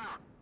down.